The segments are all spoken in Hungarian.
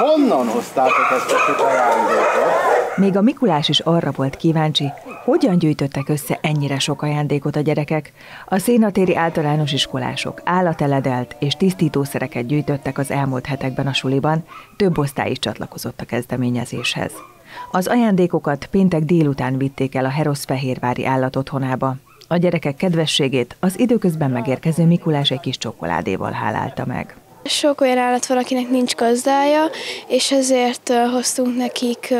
honnan hoztátok ezt a kis ajándékot? Még a Mikulás is arra volt kíváncsi, hogyan gyűjtöttek össze ennyire sok ajándékot a gyerekek. A szénatéri általános iskolások állateledelt és tisztítószereket gyűjtöttek az elmúlt hetekben a suliban, több osztály is csatlakozott a kezdeményezéshez. Az ajándékokat péntek délután vitték el a Heroszfehérvári állatot A gyerekek kedvességét az időközben megérkező Mikulás egy kis csokoládéval hálálta meg. Sok olyan állat van, akinek nincs gazdája, és ezért hoztunk nekik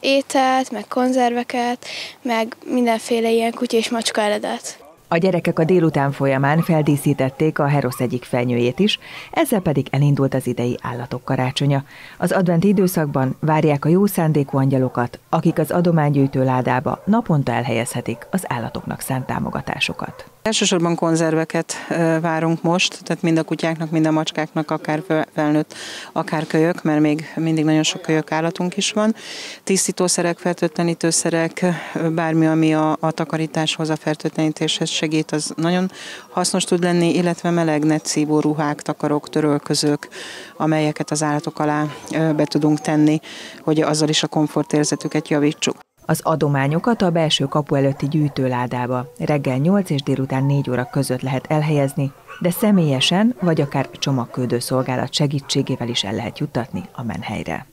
ételt, meg konzerveket, meg mindenféle ilyen kutya és macska eredet. A gyerekek a délután folyamán feldíszítették a Herosz egyik fenyőjét is, ezzel pedig elindult az idei állatok karácsonya. Az adventi időszakban várják a jó szándékú angyalokat, akik az adománygyűjtő ládába naponta elhelyezhetik az állatoknak szánt támogatásokat. Elsősorban konzerveket várunk most, tehát mind a kutyáknak, mind a macskáknak, akár felnőtt, akár kölyök, mert még mindig nagyon sok kölyök állatunk is van. Tisztítószerek, fertőtlenítőszerek, bármi, ami a, a takarításhoz, a fertőtlenítéshez segít, az nagyon hasznos tud lenni, illetve meleg netszívó ruhák, takarok, törölközők, amelyeket az állatok alá be tudunk tenni, hogy azzal is a komfortérzetüket javítsuk. Az adományokat a belső kapu előtti gyűjtőládába reggel 8 és délután 4 óra között lehet elhelyezni, de személyesen vagy akár csomagküldő szolgálat segítségével is el lehet juttatni a menhelyre.